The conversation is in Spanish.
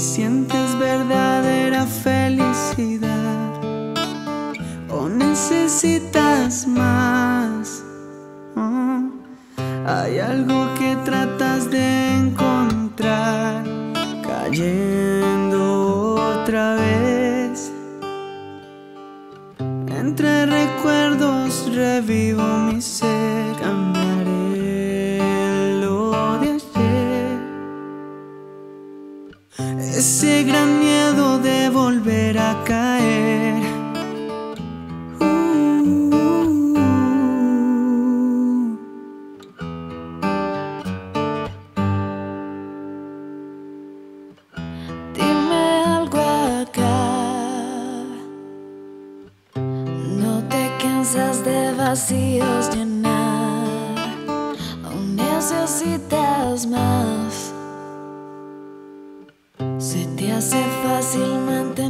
sientes verdadera felicidad o necesitas más. Oh, hay algo que tratas de encontrar cayendo otra vez. Entre recuerdos revivo mi ser. Ese gran miedo de volver a caer. Dime algo acá. No te cansas de vacíos llenar. Aún necesitas más. Se te hace fácilmente